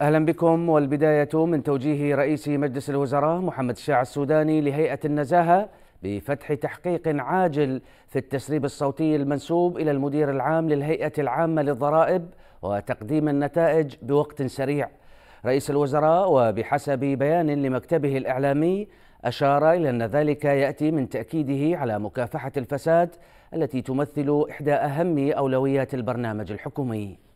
أهلا بكم والبداية من توجيه رئيس مجلس الوزراء محمد الشاع السوداني لهيئة النزاهة بفتح تحقيق عاجل في التسريب الصوتي المنسوب إلى المدير العام للهيئة العامة للضرائب وتقديم النتائج بوقت سريع. رئيس الوزراء وبحسب بيان لمكتبه الإعلامي أشار إلى أن ذلك يأتي من تأكيده على مكافحة الفساد التي تمثل إحدى أهم أولويات البرنامج الحكومي.